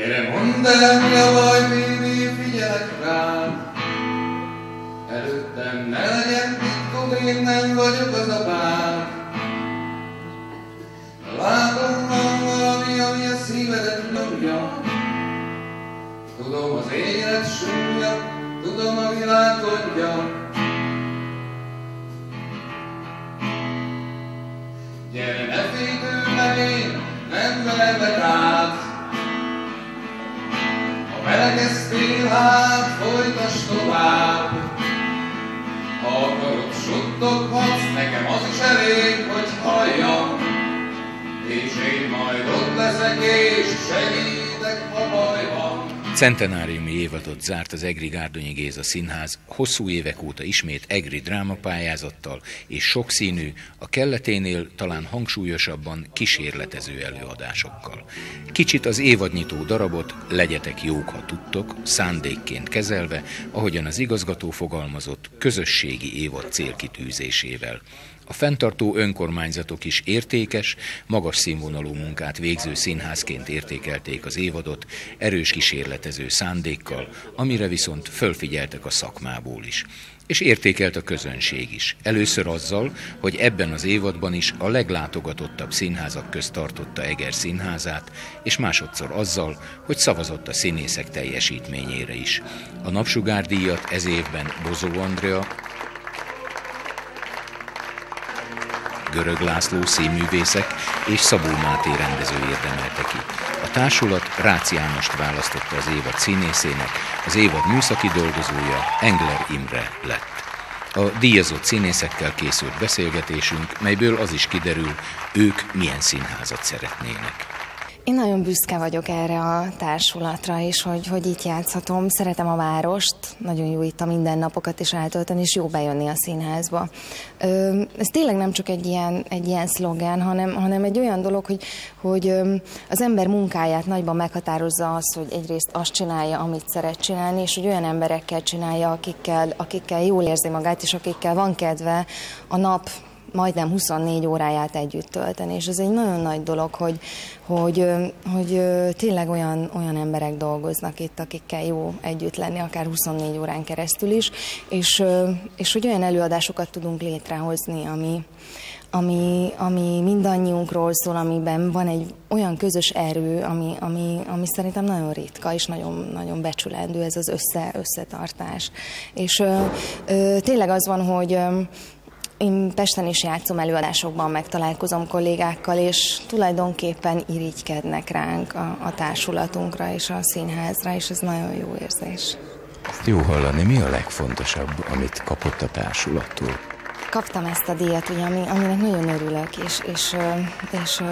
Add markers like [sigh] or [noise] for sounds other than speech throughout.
Gyere, mondd el, mi a baj, Bébi, figyelek rám. Előttem ne legyen titkod, én nem vagyok az apám. Látom, van valami, ami a szívedet nyomja. Tudom az élet súlya, tudom a világ gondja. Ha melegeztél, hát folytasd tovább. Ha akarod, suttoghatsz, nekem az is elég, hogy halljam. És én majd ott leszek, és segítek, ha baj van. Centenáriumi évadot zárt az Egri Gárdonyi Géza Színház, hosszú évek óta ismét Egri drámapályázattal és sokszínű, a kelleténél talán hangsúlyosabban kísérletező előadásokkal. Kicsit az évadnyitó darabot legyetek jók, ha tudtok, szándékként kezelve, ahogyan az igazgató fogalmazott, közösségi évad célkitűzésével. A fenntartó önkormányzatok is értékes, magas színvonalú munkát végző színházként értékelték az évadot, erős kísérletező szándékkal, amire viszont fölfigyeltek a szakmából is. És értékelt a közönség is. Először azzal, hogy ebben az évadban is a leglátogatottabb színházak közt tartotta Eger színházát, és másodszor azzal, hogy szavazott a színészek teljesítményére is. A napsugárdíjat ez évben Bozó Andrea, Görög László színművészek és Szabó Máté rendező érdemelte ki. A társulat Rácz Jánost választotta az évad színészének, az évad műszaki dolgozója Engler Imre lett. A díjazott színészekkel készült beszélgetésünk, melyből az is kiderül, ők milyen színházat szeretnének. Én nagyon büszke vagyok erre a társulatra, és hogy, hogy itt játszhatom. Szeretem a várost, nagyon jó itt a mindennapokat is eltölteni, és jó bejönni a színházba. Ö, ez tényleg nem csak egy ilyen, egy ilyen szlogán, hanem, hanem egy olyan dolog, hogy, hogy az ember munkáját nagyban meghatározza az, hogy egyrészt azt csinálja, amit szeret csinálni, és hogy olyan emberekkel csinálja, akikkel, akikkel jól érzi magát, és akikkel van kedve a nap majdnem 24 óráját együtt tölteni, és ez egy nagyon nagy dolog, hogy, hogy, hogy tényleg olyan, olyan emberek dolgoznak itt, akikkel jó együtt lenni, akár 24 órán keresztül is, és, és hogy olyan előadásokat tudunk létrehozni, ami, ami, ami mindannyiunkról szól, amiben van egy olyan közös erő, ami, ami, ami szerintem nagyon ritka, és nagyon, nagyon becsülendő ez az össze, összetartás. És ö, ö, tényleg az van, hogy ö, én Pesten is játszom előadásokban, megtalálkozom kollégákkal, és tulajdonképpen irigykednek ránk a, a társulatunkra és a színházra, és ez nagyon jó érzés. Ezt jó hallani. Mi a legfontosabb, amit kapott a társulattól? Kaptam ezt a díjat, ugye, ami, aminek nagyon örülök, és, és, és, és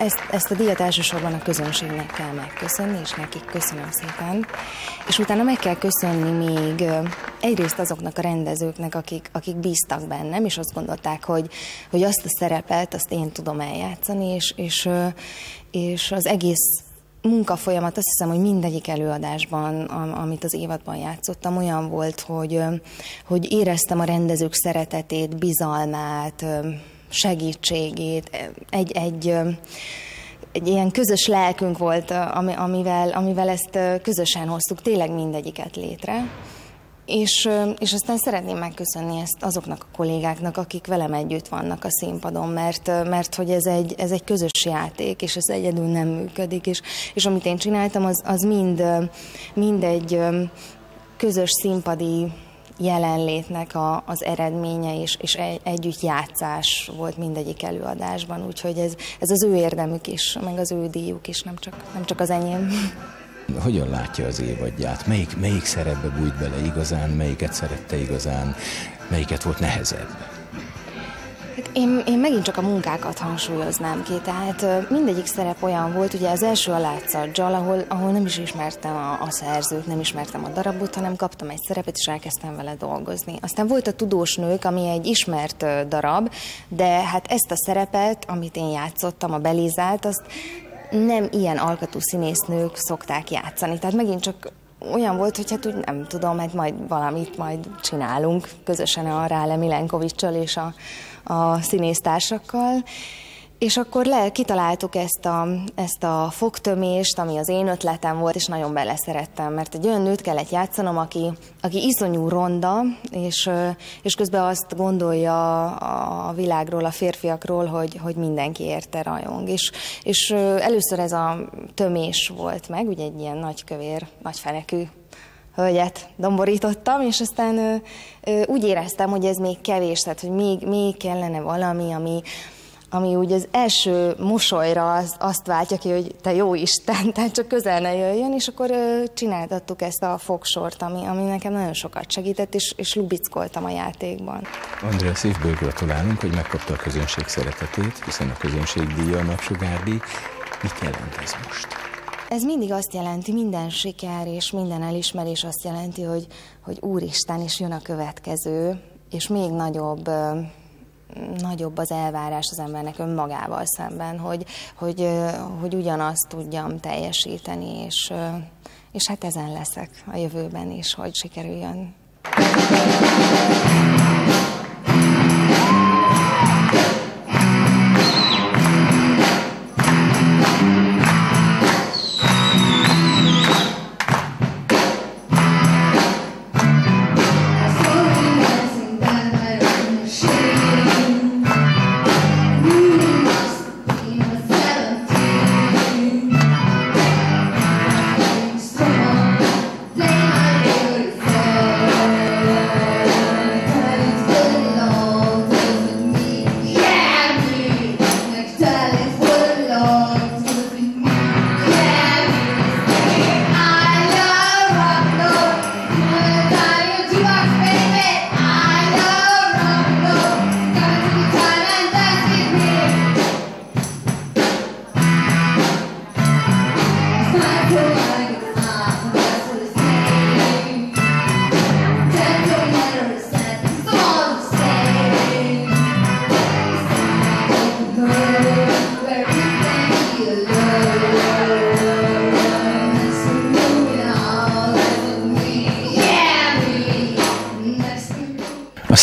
ezt, ezt a díjat elsősorban a közönségnek kell megköszönni, és nekik köszönöm szépen. És utána meg kell köszönni még egyrészt azoknak a rendezőknek, akik, akik bíztak bennem, és azt gondolták, hogy, hogy azt a szerepet, azt én tudom eljátszani, és, és, és az egész munkafolyamat, azt hiszem, hogy mindegyik előadásban, amit az évadban játszottam, olyan volt, hogy, hogy éreztem a rendezők szeretetét, bizalmát, segítségét, egy, egy, ilyen közös lelkünk volt, amivel, amivel ezt közösen hoztuk tényleg mindegyiket létre. És, és aztán szeretném megköszönni ezt azoknak a kollégáknak, akik velem együtt vannak a színpadon, mert, mert hogy ez egy, ez egy közös játék, és ez egyedül nem működik, és, és amit én csináltam, az, az mind, mind egy közös színpadi jelenlétnek a, az eredménye és, és egy, együtt játszás volt mindegyik előadásban, úgyhogy ez, ez az ő érdemük is, meg az ő díjuk is, nem csak, nem csak az enyém. Hogyan látja az évadját? Melyik, melyik szerepbe bújt bele igazán, melyiket szerette igazán, melyiket volt nehezebb? Hát én, én megint csak a munkákat hangsúlyoznám ki, tehát mindegyik szerep olyan volt, ugye az első a látszatgyal, ahol, ahol nem is ismertem a, a szerzőt, nem ismertem a darabot, hanem kaptam egy szerepet, és elkezdtem vele dolgozni. Aztán volt a Tudós Nők, ami egy ismert darab, de hát ezt a szerepet, amit én játszottam, a Belizát, azt nem ilyen alkatú színésznők szokták játszani. Tehát megint csak olyan volt, hogy hát úgy nem tudom, hát majd valamit majd csinálunk közösen a Rále Milenkovicsal és a, a színésztársakkal, és akkor le, kitaláltuk ezt a, ezt a fogtömést, ami az én ötletem volt, és nagyon beleszerettem, mert egy olyan nőt kellett játszanom, aki, aki iszonyú ronda, és, és közben azt gondolja a világról, a férfiakról, hogy, hogy mindenki érte rajong. És, és először ez a tömés volt meg, ugye egy ilyen nagykövér, nagyfenekű hölgyet domborítottam, és aztán ö, ö, úgy éreztem, hogy ez még kevés, tehát hogy még, még kellene valami, ami, ami úgy az első mosolyra az, azt váltja ki, hogy te jó Isten, [laughs] tehát csak közel ne jöjjön, és akkor ö, csináltattuk ezt a fogsort, ami, ami nekem nagyon sokat segített, és, és lubickoltam a játékban. Andrea, szívből gratulálunk, hogy megkapta a közönség szeretetét, hiszen a közönség díja a napsugárdi. Mit jelent ez most? Ez mindig azt jelenti, minden siker és minden elismerés azt jelenti, hogy, hogy Úristen is jön a következő, és még nagyobb nagyobb az elvárás az embernek önmagával szemben, hogy, hogy, hogy ugyanazt tudjam teljesíteni, és, és hát ezen leszek a jövőben is, hogy sikerüljön.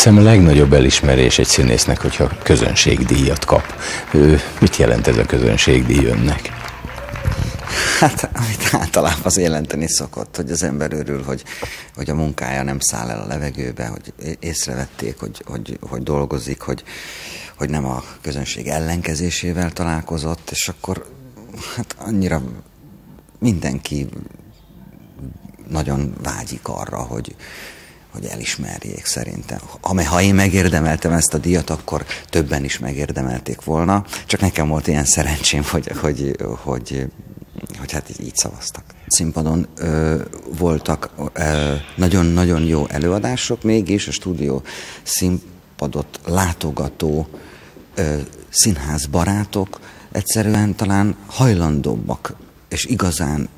Hiszem a legnagyobb elismerés egy színésznek, hogyha közönségdíjat kap. Ő, mit jelent ez a közönségdíj önnek? Hát, amit általában az jelenteni szokott, hogy az ember örül, hogy, hogy a munkája nem száll el a levegőbe, hogy észrevették, hogy, hogy, hogy dolgozik, hogy, hogy nem a közönség ellenkezésével találkozott, és akkor hát annyira mindenki nagyon vágyik arra, hogy, hogy elismerjék szerintem. Ha én megérdemeltem ezt a díjat, akkor többen is megérdemelték volna, csak nekem volt ilyen szerencsém, hogy, hogy, hogy, hogy hát így szavaztak. Színpadon ö, voltak nagyon-nagyon jó előadások, mégis a stúdió színpadot látogató ö, színház barátok egyszerűen talán hajlandóbbak és igazán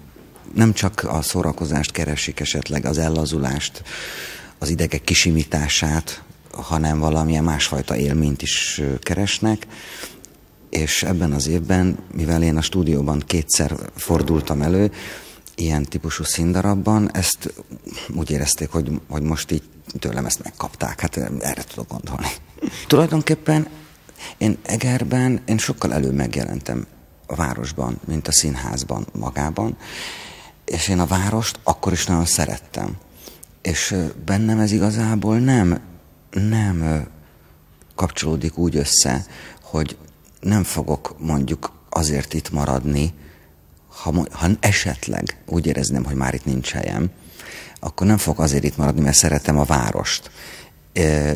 nem csak a szórakozást keresik, esetleg az ellazulást, az idegek kisimítását, hanem valamilyen másfajta élményt is keresnek, és ebben az évben, mivel én a stúdióban kétszer fordultam elő, ilyen típusú színdarabban, ezt úgy érezték, hogy, hogy most így tőlem ezt megkapták. Hát erre tudok gondolni. [laughs] Tulajdonképpen én Egerben, én sokkal előbb megjelentem a városban, mint a színházban magában, és én a várost akkor is nagyon szerettem. És bennem ez igazából nem, nem kapcsolódik úgy össze, hogy nem fogok mondjuk azért itt maradni, ha, ha esetleg úgy érezném, hogy már itt nincs helyem, akkor nem fog azért itt maradni, mert szeretem a várost.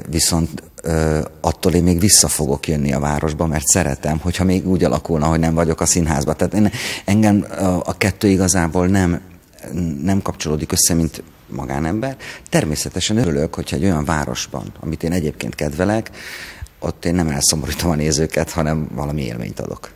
Viszont attól én még vissza fogok jönni a városba, mert szeretem, hogyha még úgy alakulna, hogy nem vagyok a színházban. Tehát én, engem a, a kettő igazából nem, nem kapcsolódik össze, mint magánember. Természetesen örülök, hogyha egy olyan városban, amit én egyébként kedvelek, ott én nem elszomorítom a nézőket, hanem valami élményt adok.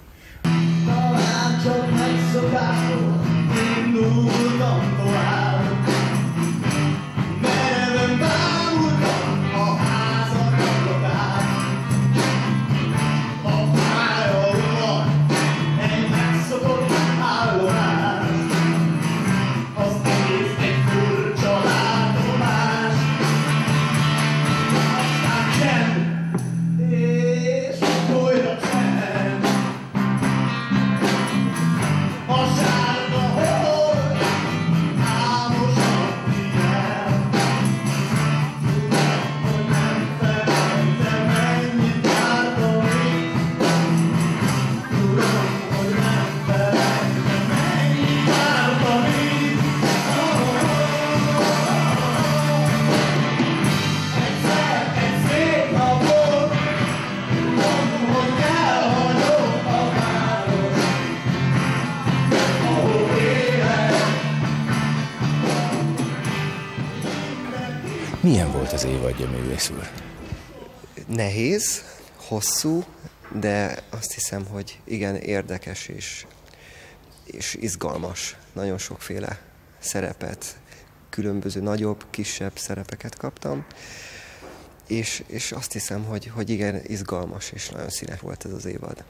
Volt az évadja, művész úr? Nehéz, hosszú, de azt hiszem, hogy igen érdekes és, és izgalmas. Nagyon sokféle szerepet, különböző nagyobb, kisebb szerepeket kaptam, és, és azt hiszem, hogy, hogy igen, izgalmas és nagyon színes volt ez az évad.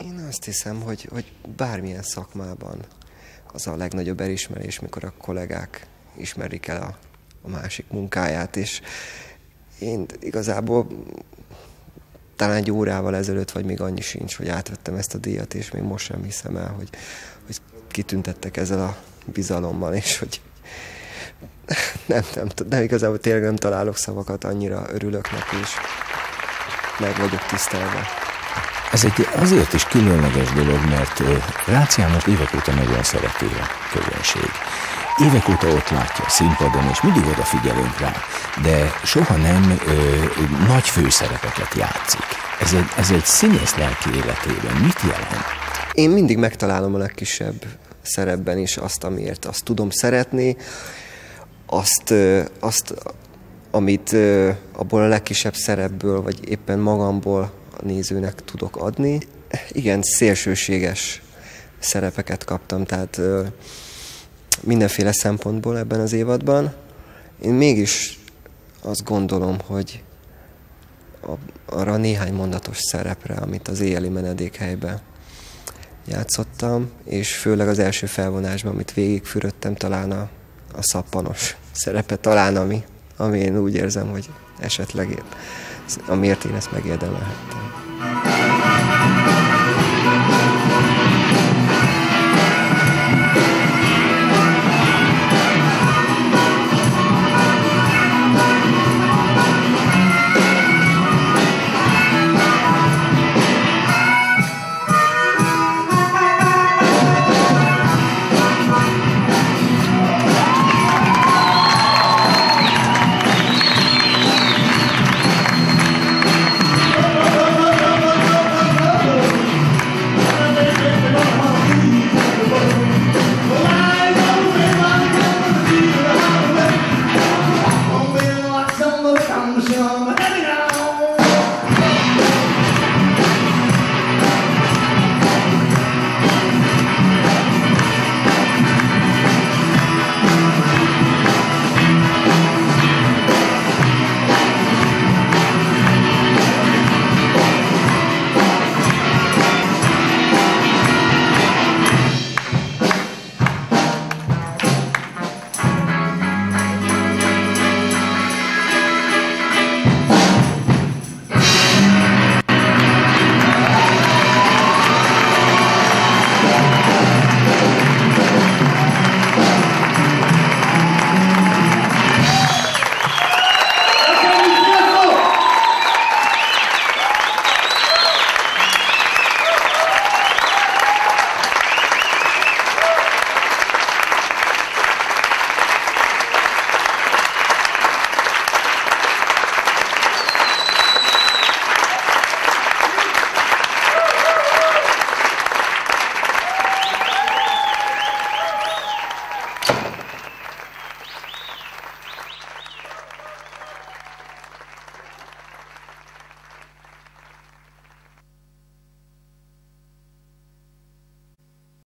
Én azt hiszem, hogy, hogy bármilyen szakmában az a legnagyobb elismerés, mikor a kollégák ismerik el a, a másik munkáját, és én igazából talán egy órával ezelőtt, vagy még annyi sincs, hogy átvettem ezt a díjat, és még most sem hiszem el, hogy, hogy kitüntettek ezzel a bizalommal, és hogy [laughs] nem, nem, nem igazából tényleg nem találok szavakat, annyira örülök neki, és meg vagyok tisztelve. Ez egy azért is különleges dolog, mert Rácz János évek óta nagyon szereti a közönség. Évek óta ott látja a színpadon, és mindig odafigyelünk rá, de soha nem ö, nagy főszerepeket játszik. Ez egy, ez egy színész lelki életében mit jelent? Én mindig megtalálom a legkisebb szerepben is azt, amiért azt tudom szeretni, azt, azt amit abból a legkisebb szerepből, vagy éppen magamból a nézőnek tudok adni. Igen, szélsőséges szerepeket kaptam, tehát mindenféle szempontból ebben az évadban. Én mégis azt gondolom, hogy arra a néhány mondatos szerepre, amit az éjjeli menedékhelyben játszottam, és főleg az első felvonásban, amit végigfürödtem, talán a, a szappanos szerepe, talán ami, ami én úgy érzem, hogy esetleg én, amiért én ezt megérdemelhettem. I'm heading out.